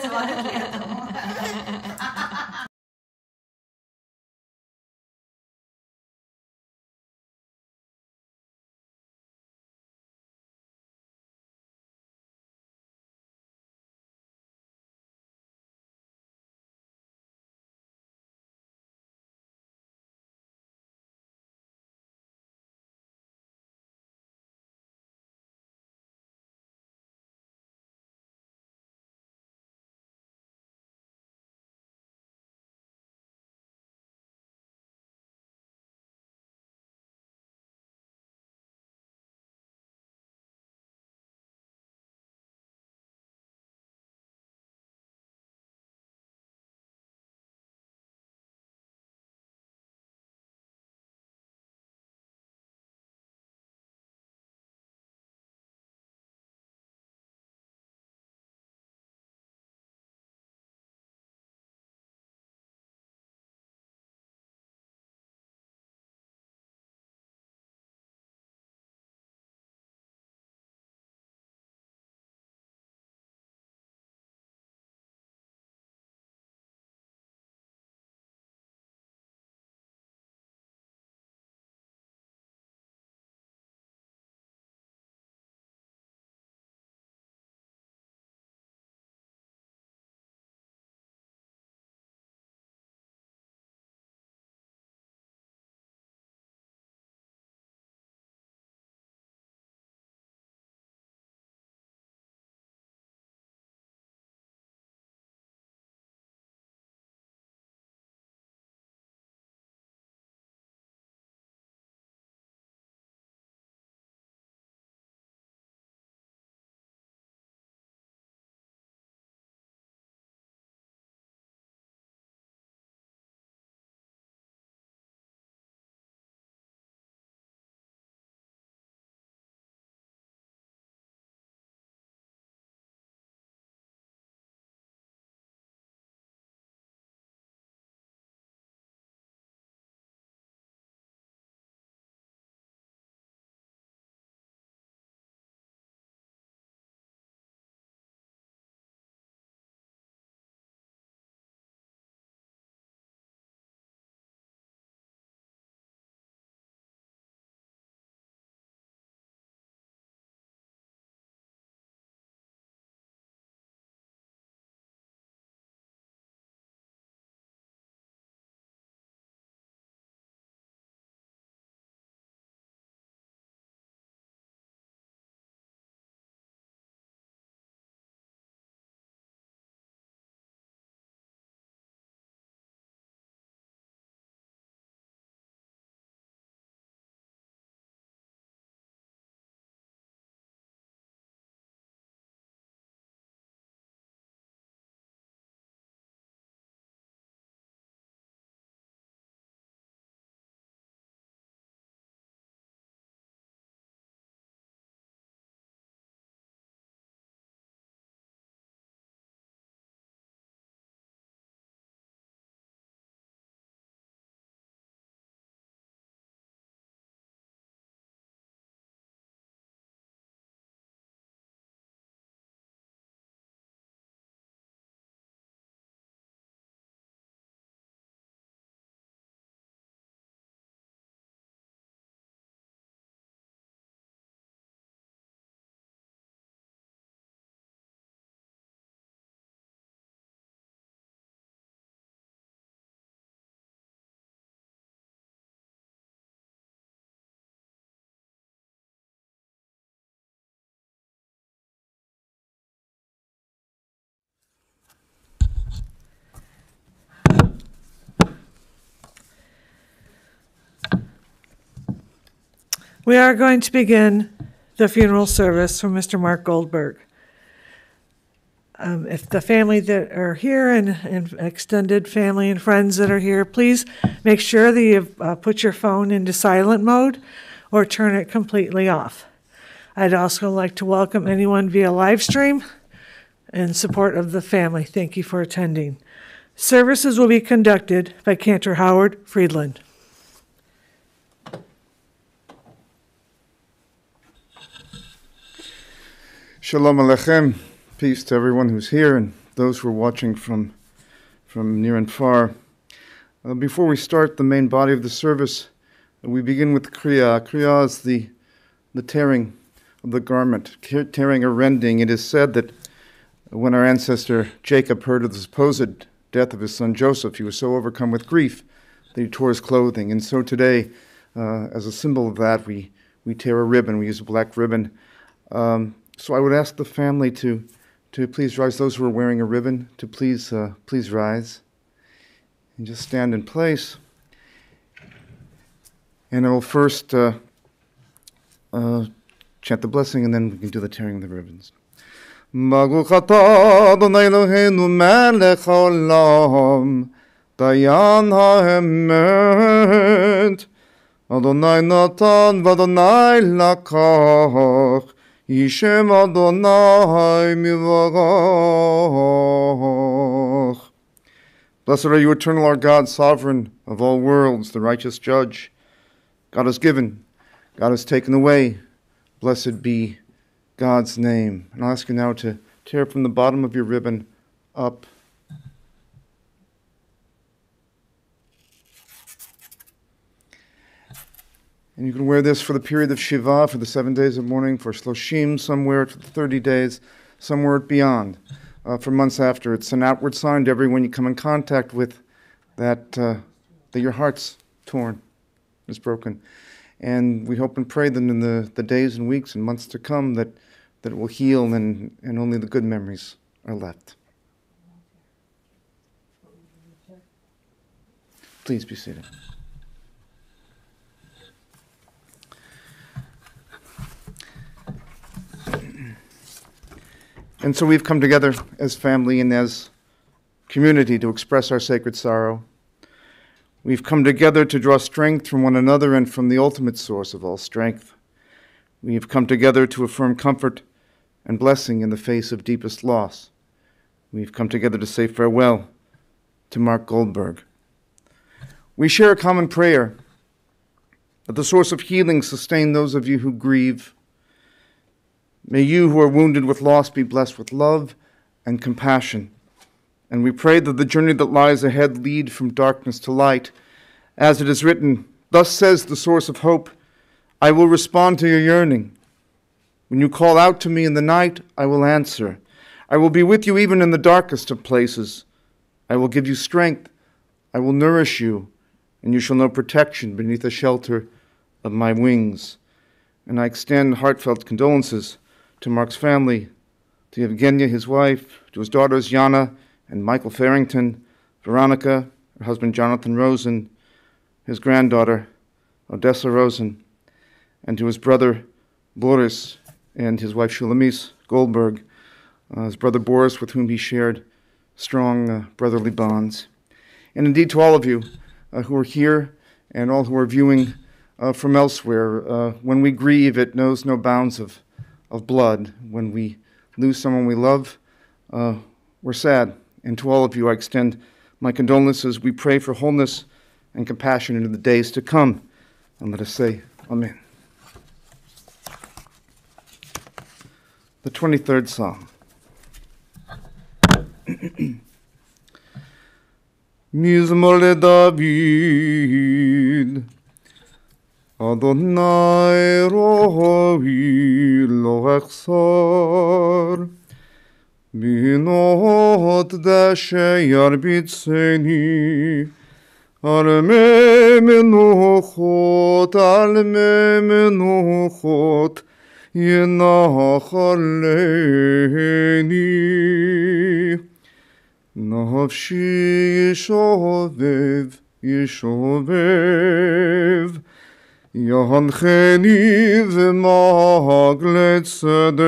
座る We are going to begin the funeral service for Mr. Mark Goldberg. Um, If the family that are here and and extended family and friends that are here, please make sure that you uh, put your phone into silent mode or turn it completely off. I'd also like to welcome anyone via live stream in support of the family. Thank you for attending. Services will be conducted by Cantor Howard Friedland. Shalom Alechem. Peace to everyone who's here and those who are watching from, from near and far. Uh, before we start the main body of the service, we begin with Kriya. Kriya is the, the tearing of the garment, tearing or rending. It is said that when our ancestor Jacob heard of the supposed death of his son Joseph, he was so overcome with grief that he tore his clothing. And so today, uh, as a symbol of that, we, we tear a ribbon. We use a black ribbon. Um, so I would ask the family to, to please rise. Those who are wearing a ribbon, to please, uh, please rise and just stand in place. And I will first uh, uh, chant the blessing, and then we can do the tearing of the ribbons. Adonai Eloheinu melech haolam, dayan ha'emet. Adonai natan v'Adonai lakach, Yishem Adonai mivarach. Blessed are you, eternal our God, sovereign of all worlds, the righteous judge. God has given, God has taken away. Blessed be God's name. And I'll ask you now to tear from the bottom of your ribbon up. And you can wear this for the period of Shiva, for the seven days of mourning, for Shloshim, some wear it for the 30 days, some wear it beyond, uh, for months after. It's an outward sign to everyone you come in contact with that, uh, that your heart's torn, is broken. And we hope and pray that in the, the days and weeks and months to come that, that it will heal and, and only the good memories are left. Please be seated. And so we've come together as family and as community to express our sacred sorrow. We've come together to draw strength from one another and from the ultimate source of all strength. We have come together to affirm comfort and blessing in the face of deepest loss. We've come together to say farewell to Mark Goldberg. We share a common prayer that the source of healing sustain those of you who grieve May you who are wounded with loss be blessed with love and compassion. And we pray that the journey that lies ahead lead from darkness to light. As it is written, Thus says the source of hope, I will respond to your yearning. When you call out to me in the night, I will answer. I will be with you even in the darkest of places. I will give you strength. I will nourish you, and you shall know protection beneath the shelter of my wings. And I extend heartfelt condolences to Mark's family, to Evgenia, his wife, to his daughters Yana and Michael Farrington, Veronika, her husband Jonathan Rozen, his granddaughter Odessa Rozen, and to his brother Boris and his wife Shulamis Goldberg, uh, his brother Boris, with whom he shared strong uh, brotherly bonds. And indeed to all of you uh, who are here and all who are viewing uh, from elsewhere, uh, when we grieve, it knows no bounds of of blood. When we lose someone we love, uh, we're sad. And to all of you, I extend my condolences. We pray for wholeness and compassion in the days to come. And let us say, Amen. The 23rd Psalm. Mizmor David. Adonai rohi lo echsar Binot dashe yarbitseni Al me menuchot, al me menuchot ינח נפשי ישובב, ישובב יונחני ומג לצדק,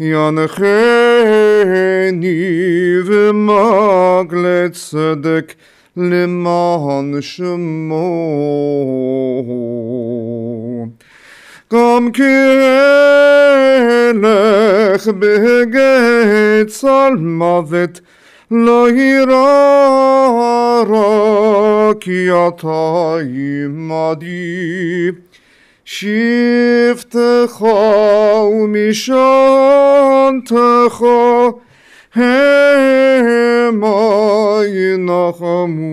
יונחני ומג לצדק, למען שמו. גם כי אלך בהגה צל מוות, לא ירא harekataymadı Shift kavmişan teha Hemay nahamuni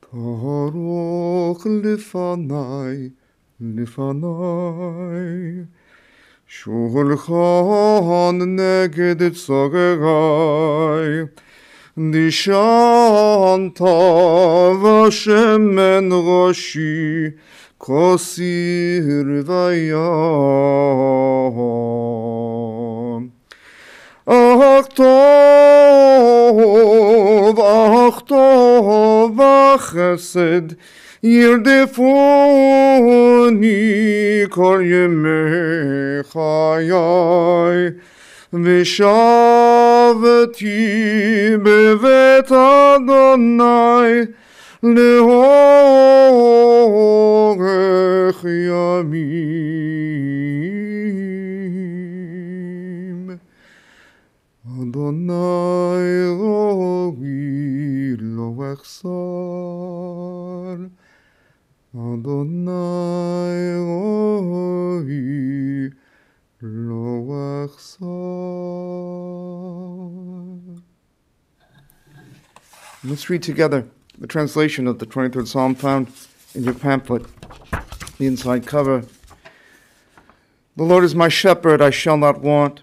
Tarok lifanay, lifanay שולחן נגד צורריי. נשענת ושמן ראשי, כוסי רוויה. آخ تو آخ تو خسد یردفونی کریمه خایای وشاوتی به وتا دنای لحاق خیامی Adonai roi lo echsar. Adonai roi lo echsar. Let's read together the translation of the 23rd Psalm found in your pamphlet, the inside cover. The Lord is my shepherd, I shall not want.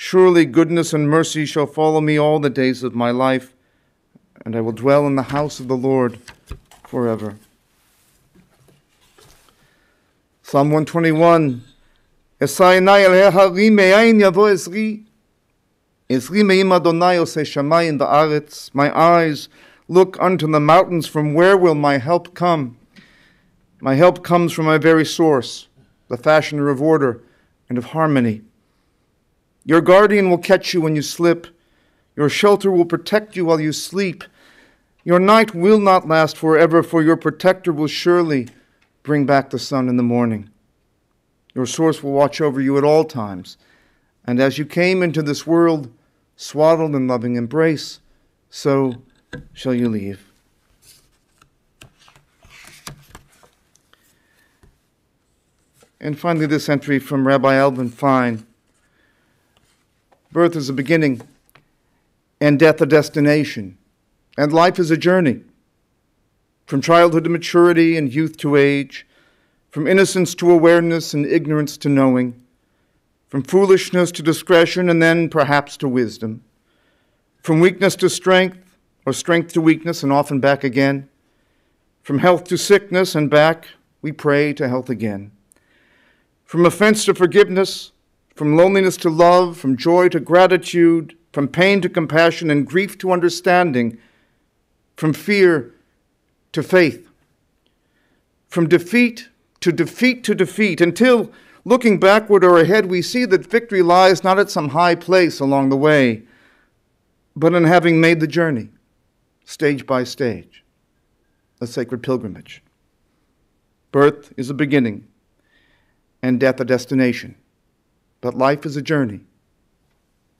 Surely goodness and mercy shall follow me all the days of my life, and I will dwell in the house of the Lord forever. Psalm 121 My eyes look unto the mountains, from where will my help come? My help comes from my very source, the fashioner of order and of harmony. Your guardian will catch you when you slip. Your shelter will protect you while you sleep. Your night will not last forever, for your protector will surely bring back the sun in the morning. Your source will watch over you at all times. And as you came into this world, swaddled in loving embrace, so shall you leave. And finally, this entry from Rabbi Alvin Fine Birth is a beginning, and death a destination, and life is a journey. From childhood to maturity and youth to age, from innocence to awareness and ignorance to knowing, from foolishness to discretion and then perhaps to wisdom, from weakness to strength, or strength to weakness and often back again, from health to sickness and back, we pray to health again, from offense to forgiveness, from loneliness to love, from joy to gratitude, from pain to compassion, and grief to understanding, from fear to faith, from defeat to defeat to defeat, until looking backward or ahead, we see that victory lies not at some high place along the way, but in having made the journey, stage by stage, a sacred pilgrimage. Birth is a beginning, and death a destination. But life is a journey,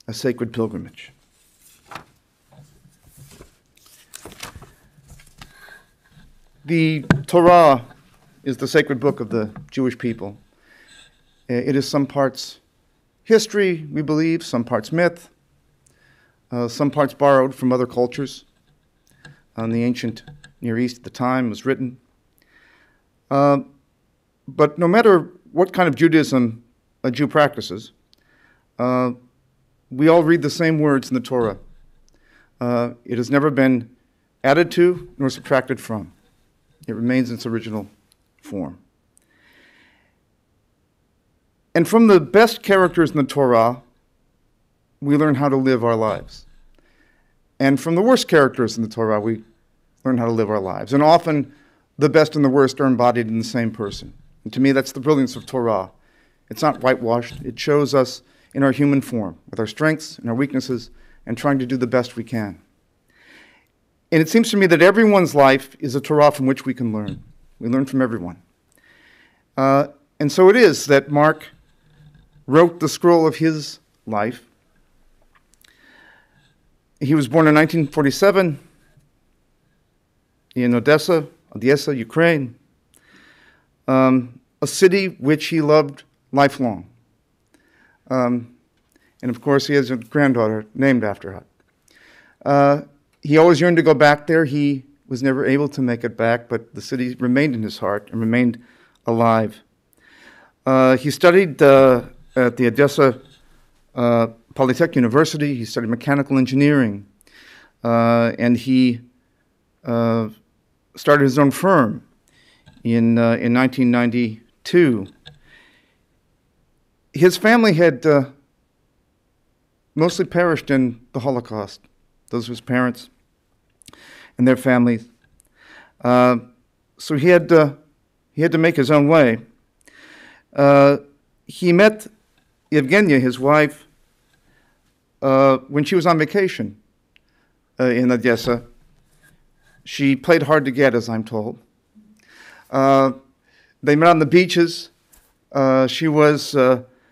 a sacred pilgrimage. The Torah is the sacred book of the Jewish people. Uh, It is some parts history, we believe, some parts myth, uh, some parts borrowed from other cultures. On the ancient Near East at the time was written. Uh, but no matter what kind of Judaism a Jew practices, uh, we all read the same words in the Torah. Uh, it has never been added to nor subtracted from. It remains in its original form. And from the best characters in the Torah, we learn how to live our lives. And from the worst characters in the Torah, we learn how to live our lives. And often, the best and the worst are embodied in the same person. And to me, that's the brilliance of Torah. It's not whitewashed, it shows us in our human form, with our strengths and our weaknesses, and trying to do the best we can. And it seems to me that everyone's life is a Torah from which we can learn. We learn from everyone. Uh, and so it is that Mark wrote the scroll of his life. He was born in 1947 in Odessa, Odessa, Ukraine, um, a city which he loved lifelong. Um, and of course, he has a granddaughter named after her. Uh, he always yearned to go back there. He was never able to make it back, but the city remained in his heart and remained alive. Uh, he studied uh, at the Odessa uh, Polytech University. He studied mechanical engineering, uh, and he uh, started his own firm in uh, in 1992. His family had mostly perished in the Holocaust. Those were his parents and their families. Uh, so he had, to, he had to make his own way. Uh, he met Evgenia, his wife, uh, when she was on vacation uh, in Odessa. She played hard to get, as I'm told. Uh, they met on the beaches. Uh, she was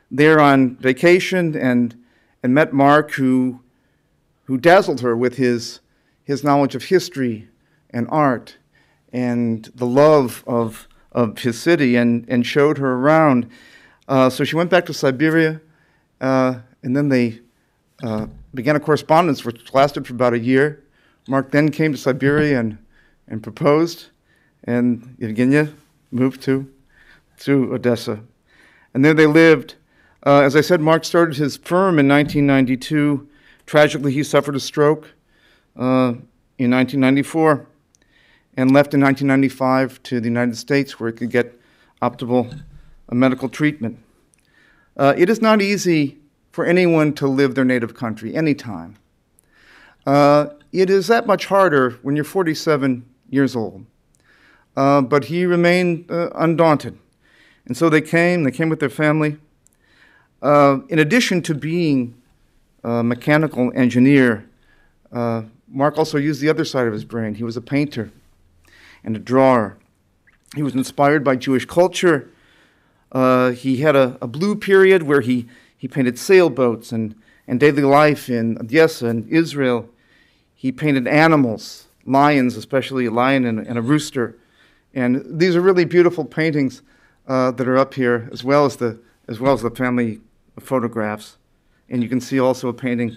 there on vacation and and met Mark, who, who dazzled her with his, his knowledge of history and art and the love of, of his city and, and showed her around. Uh, so she went back to Siberia, uh, and then they uh, began a correspondence which lasted for about a year. Mark then came to Siberia and, and proposed, and Evgenia moved to, to Odessa. And there they lived uh, as I said, Mark started his firm in 1992. Tragically, he suffered a stroke uh, in 1994 and left in 1995 to the United States where he could get optimal uh, medical treatment. Uh, it is not easy for anyone to live their native country anytime. Uh, it is that much harder when you're 47 years old. Uh, but he remained undaunted. And so they came, they came with their family. Uh, in addition to being a mechanical engineer, uh, Mark also used the other side of his brain. He was a painter and a drawer. He was inspired by Jewish culture. Uh, he had a, a, blue period where he, he painted sailboats and, and daily life in Odessa and Israel. He painted animals, lions, especially a lion and, and a rooster. And these are really beautiful paintings uh, that are up here, as well as the, as well as the family photographs, and you can see also a painting.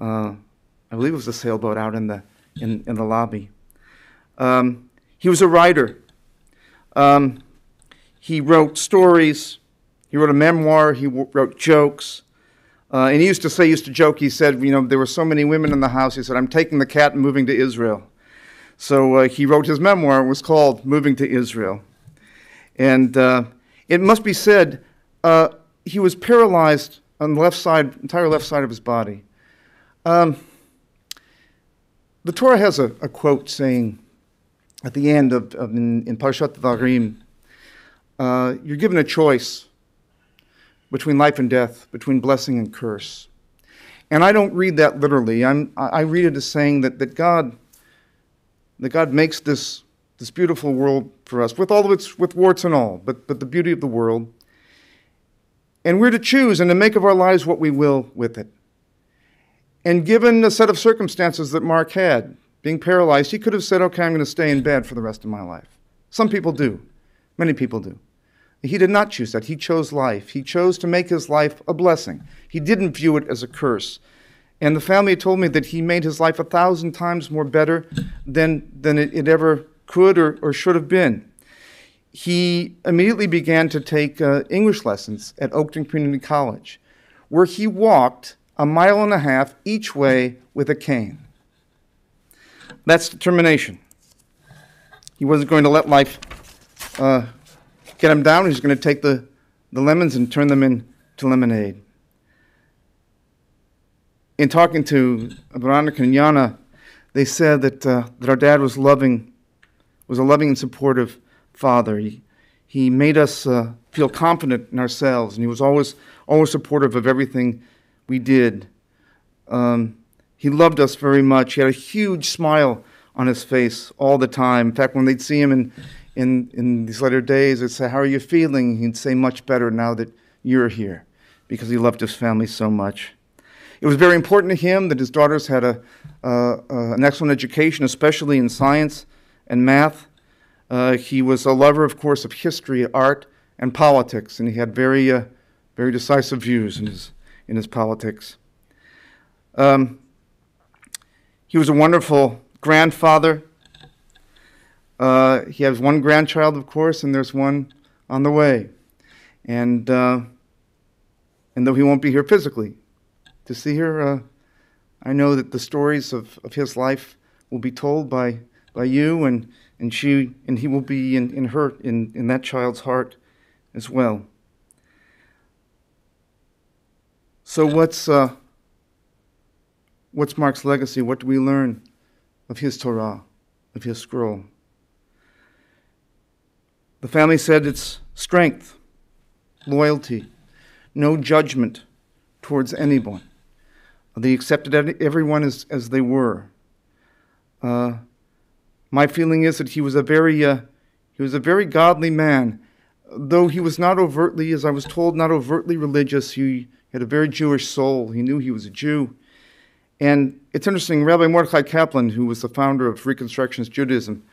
Uh, I believe it was a sailboat out in the in, in the lobby. Um, he was a writer. Um, he wrote stories. He wrote a memoir. He wrote jokes. Uh, and he used to say, he used to joke, he said, you know, there were so many women in the house. He said, I'm taking the cat and moving to Israel. So uh, he wrote his memoir. It was called Moving to Israel. And uh, it must be said, uh, he was paralyzed on the left side, entire left side of his body. Um, the Torah has a, a, quote saying at the end of, of in, in Parshat uh, you're given a choice between life and death, between blessing and curse. And I don't read that literally. I'm, I read it as saying that, that God that God makes this, this beautiful world for us, with all of its with warts and all, but, but the beauty of the world. And we're to choose and to make of our lives what we will with it. And given the set of circumstances that Mark had, being paralyzed, he could have said, okay, I'm going to stay in bed for the rest of my life. Some people do. Many people do. He did not choose that. He chose life. He chose to make his life a blessing. He didn't view it as a curse. And the family told me that he made his life a thousand times more better than, than it, it ever could or, or should have been he immediately began to take uh, English lessons at Oakton Community College, where he walked a mile and a half each way with a cane. That's determination. He wasn't going to let life uh, get him down. He was going to take the, the lemons and turn them into lemonade. In talking to Veronika and Yana, they said that, uh, that our dad was loving, was a loving and supportive Father. He, he made us uh, feel confident in ourselves, and he was always always supportive of everything we did. Um, he loved us very much. He had a huge smile on his face all the time. In fact, when they'd see him in in, in these later days, they'd say, "How are you feeling?" He'd say, "Much better now that you're here," because he loved his family so much. It was very important to him that his daughters had a, uh, uh, an excellent education, especially in science and math. Uh, he was a lover, of course, of history, art, and politics, and he had very, uh, very decisive views in his, in his politics. Um, he was a wonderful grandfather. Uh, he has one grandchild, of course, and there's one on the way. And, uh, and though he won't be here physically to see her, uh, I know that the stories of, of his life will be told by, by you, and, and, she, and he will be in, in her, in, in that child's heart as well. So, what's, uh, what's Mark's legacy? What do we learn of his Torah, of his scroll? The family said it's strength, loyalty, no judgment towards anyone. They accepted everyone as, as they were. Uh, my feeling is that he was a very uh, he was a very godly man, though he was not overtly, as I was told, not overtly religious. He had a very Jewish soul. He knew he was a Jew. And it's interesting, Rabbi Mordechai Kaplan, who was the founder of Reconstructionist Judaism,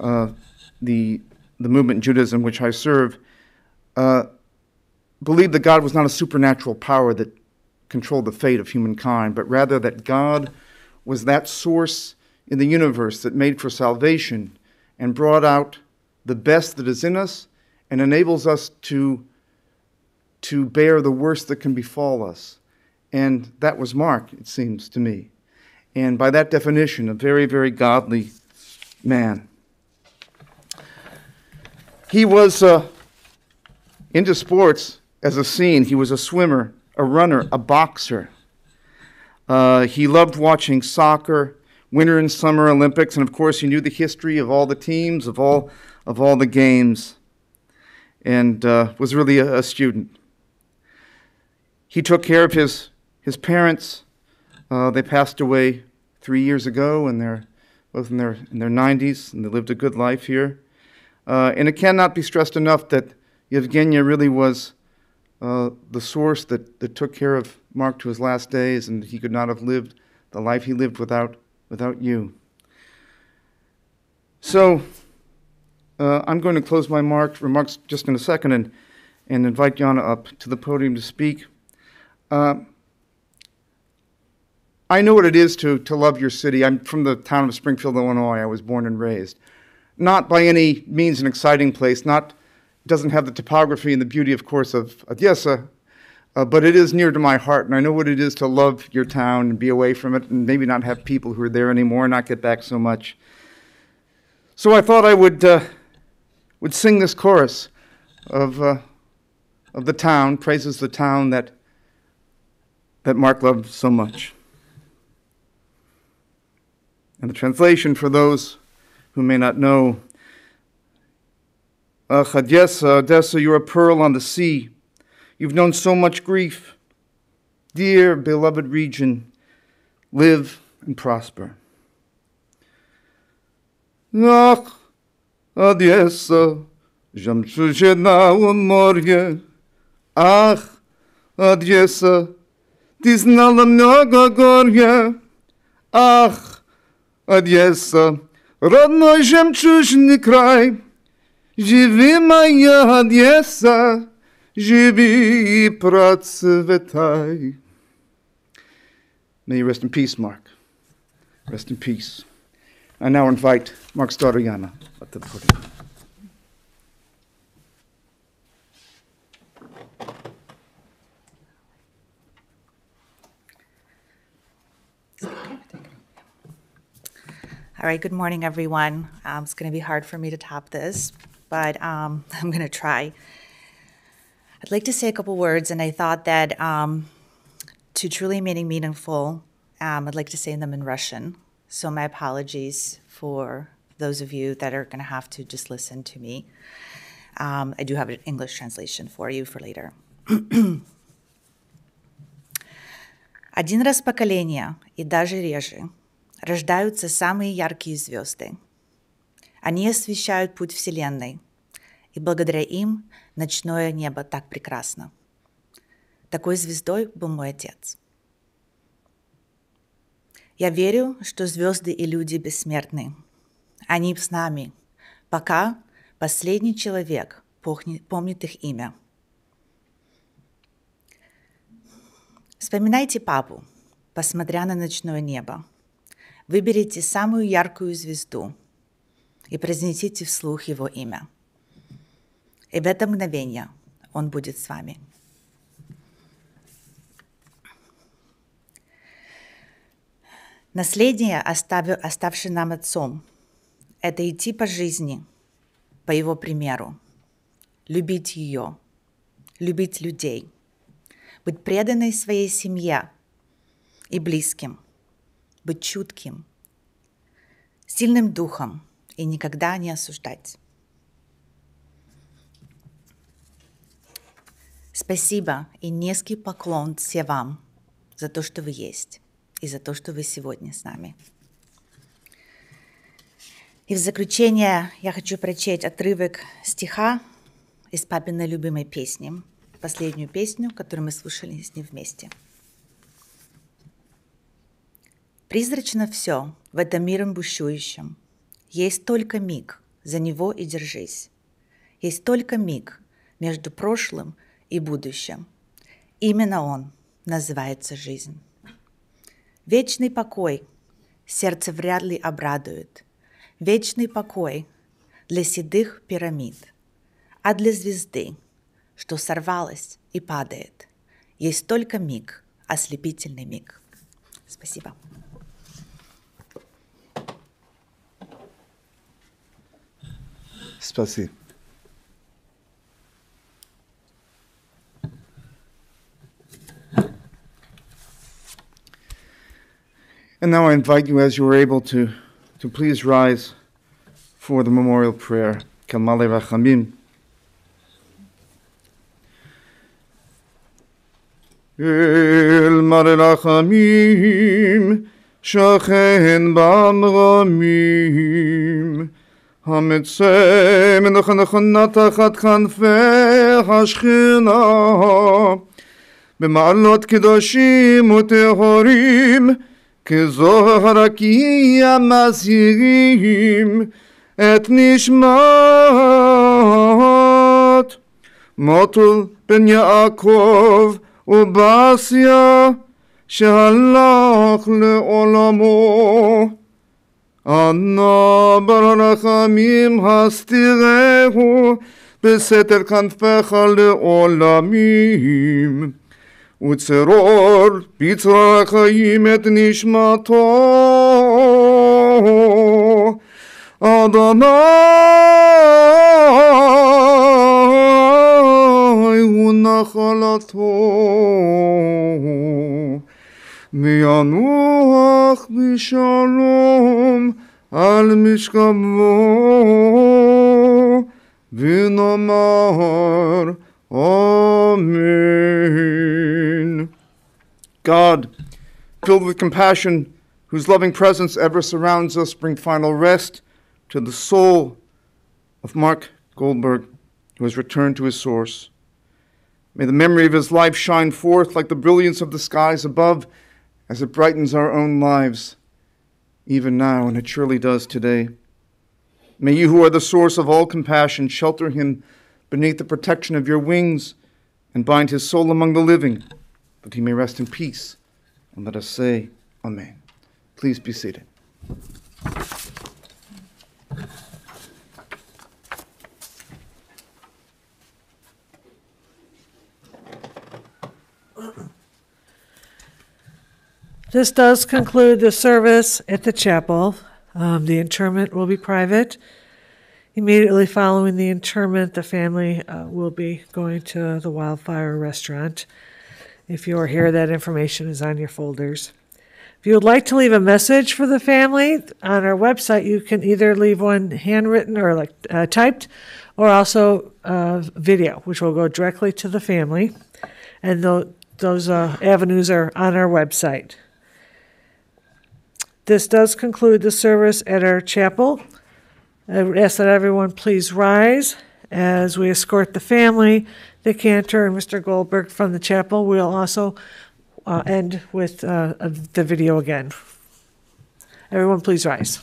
uh, the, the movement in Judaism which I serve, uh, believed that God was not a supernatural power that controlled the fate of humankind, but rather that God was that source in the universe that made for salvation and brought out the best that is in us and enables us to, to bear the worst that can befall us. And that was Mark, it seems to me. And by that definition, a very, very godly man. He was uh, into sports as a scene. He was a swimmer, a runner, a boxer. Uh, he loved watching soccer, Winter and Summer Olympics, and of course, he knew the history of all the teams, of all, of all the games, and uh, was really a, a student. He took care of his his parents, uh, they passed away three years ago, and they're both in their, in their 90s, and they lived a good life here. Uh, and it cannot be stressed enough that Yevgenia really was uh, the source that, that took care of Mark to his last days, and he could not have lived the life he lived without, without you. So, uh, I'm going to close my mark, remarks just in a second and, and invite Yana up to the podium to speak. Uh, I know what it is to, to love your city. I'm from the town of Springfield, Illinois. I was born and raised. Not by any means an exciting place, not doesn't have the topography and the beauty, of course, of Odessa, uh, but it is near to my heart, and I know what it is to love your town and be away from it, and maybe not have people who are there anymore, not get back so much. So I thought I would uh, would sing this chorus of uh, of the town, praises the town that that Mark loved so much. And the translation for those who may not know Ach, Odessa, Odessa, you're a pearl on the sea. You've known so much grief. Dear, beloved region, live and prosper. Ach, Odessa, жемчужина у море. Ах, Одесса, ты знала много горя. Ах, Одесса, родной жемчужный край. Живи, моя Одесса, живи и процветай. May you rest in peace, Mark. Rest in peace. I now invite Mark Storiana up to the podium. All right, good morning, everyone. Um, it's going to be hard for me to top this, but um, I'm going to try. I'd like to say a couple words, and I thought that um, to truly meaning meaningful, um, I'd like to say them in Russian. So my apologies for those of you that are going to have to just listen to me. Um, I do have an English translation for you for later. Один раз в поколение, и даже реже, рождаются самые яркие звезды. Они освещают путь Вселенной, и благодаря им ночное небо так прекрасно. Такой звездой был мой отец. Я верю, что звезды и люди бессмертны. Они с нами, пока последний человек помнит их имя – Вспоминайте папу, посмотря на ночное небо. Выберите самую яркую звезду и произнесите вслух его имя. И в это мгновение он будет с вами. Наследие, оставшее нам отцом, это идти по жизни, по его примеру, любить ее, любить людей – быть преданной своей семье и близким, быть чутким, сильным духом и никогда не осуждать. Спасибо и низкий поклон все вам за то, что вы есть, и за то, что вы сегодня с нами. И в заключение я хочу прочесть отрывок стиха из папиной любимой песни – последнюю песню, которую мы слушали с ним вместе. Призрачно все в этом миром бушующем. Есть только миг, за него и держись. Есть только миг между прошлым и будущим. Именно он называется жизнь. Вечный покой сердце вряд ли обрадует. Вечный покой для седых пирамид, а для звезды что сорвалось и падает. Есть только миг, ослепительный миг. Спасибо. Спасибо. And now I invite you, as you are able to, to please rise for the memorial prayer. Kel Malei Rachamim. אל רחמים, שכן במרמים, המצא מנכנכנה תחת כנפי השכינה, במעלות קדושים וטהורים, כזוהר רקיע מזהירים את נשמת מוטל בן יעקב ובאסיה שהלך לעולמו. אנא ברחמים הסתירהו בסתר כנפיך לעולמים. וצרור בצרר החיים את נשמתו. אדוני הוא נחלתו. וינוח בשלום על משכבו, ונאמר Amen. God, filled with compassion, whose loving presence ever surrounds us, bring final rest to the soul of Mark Goldberg, who has returned to his source. May the memory of his life shine forth like the brilliance of the skies above as it brightens our own lives, even now, and it surely does today. May you, who are the source of all compassion, shelter him beneath the protection of your wings and bind his soul among the living, that he may rest in peace. And let us say, Amen. Please be seated. This does conclude the service at the chapel. Um, the interment will be private. Immediately following the interment, the family uh, will be going to the Wildfire Restaurant. If you are here, that information is on your folders. If you would like to leave a message for the family on our website, you can either leave one handwritten or like uh, typed, or also uh, video, which will go directly to the family. And tho- those uh, avenues are on our website. This does conclude the service at our chapel. I would ask that everyone please rise as we escort the family, the cantor, and Mr. Goldberg from the chapel. We'll also uh, end with uh, the video again. Everyone, please rise.